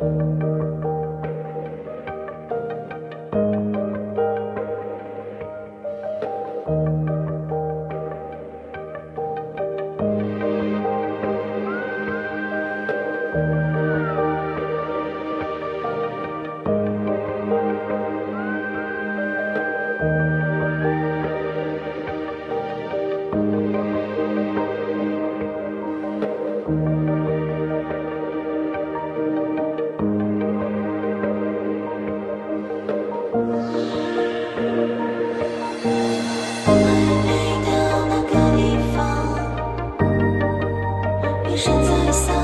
Thank you. 身在三。